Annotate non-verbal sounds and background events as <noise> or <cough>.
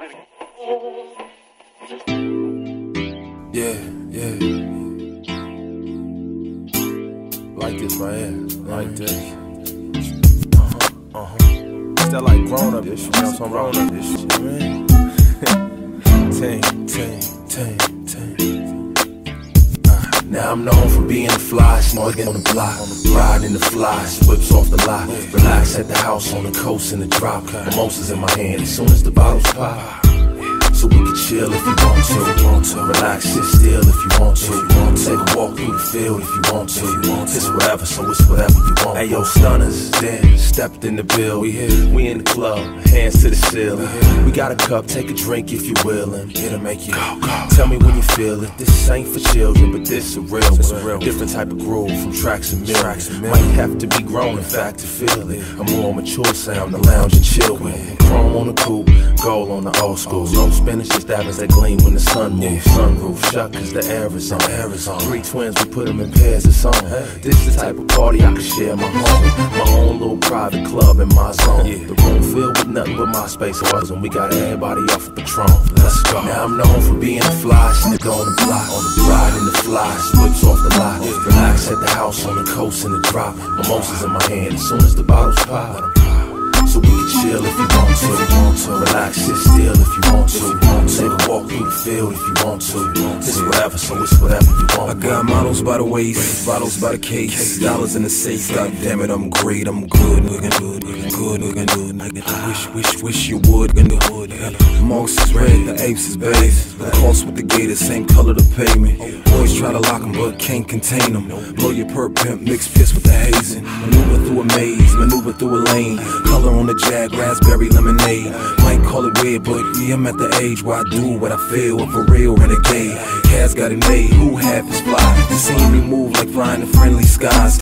Yeah, yeah. Like this right here, like this. Uh huh, uh huh. Is that like grown up? You know some grown up shit, man. <laughs> ting, ting, ting. Now I'm known for being a fly, snorting on the block, riding in the flies, whips off the lot. Relax at the house on the coast in the drop. Mimosas in my hand as soon as the bottles pop. So we can chill if you. Want to. Relax, sit still if you want to. Take a walk through the field if you want to. It's whatever, so it's whatever you want. Hey yo, stunners, then stepped in the bill. We here, we in the club, hands to the ceiling. We got a cup, take a drink if you willing. It'll make you go, go. Tell me when you feel it. This ain't for children, but this a real, it's a real different type of groove from tracks and millions. Might have to be grown, in fact, to feel it. A more mature sound to lounge and chill with. Chrome on the coupe, gold on the old school. No spinach, just diamonds that gleam when the sun moves. Sunroof shut cause the air is on. Air is on. Three twins, we put them in pairs of song. This the type of party I can share my home. My own little private club in my zone. Yeah. The room filled with nothing but my space. It wasn't. We got everybody off of Patron. Let's go. Now I'm known for being a fly, snick on the block. On the ride in the fly, whips off the lot. Relax at the house on the coast in the drop. Mimosas in my hand as soon as the bottles pop. So we can chill if you want to. Want to. Relax, sit still if you want to. Take a walk through the field if you want to. It's whatever, so it's whatever you want. I got models by the waist, bottles by the case, dollars in the safe. God damn it, I'm great, I'm good, looking good, looking good, looking good. Nigga, I wish, wish, wish you would, gonna would. Moss is red, the apes is base. The cross with the gator, same color the pavement. Boys try to lock 'em, but can't contain 'em. Blow your perp pimp, mix piss with the hazing. Maneuver through a maze, maneuver through a lane. Color the jag, raspberry lemonade. Might call it weird, but yeah, I'm at the age where I do what I feel. For real, renegade. Kaz got it made, who half is fly? Seen me move like flying in friendly skies.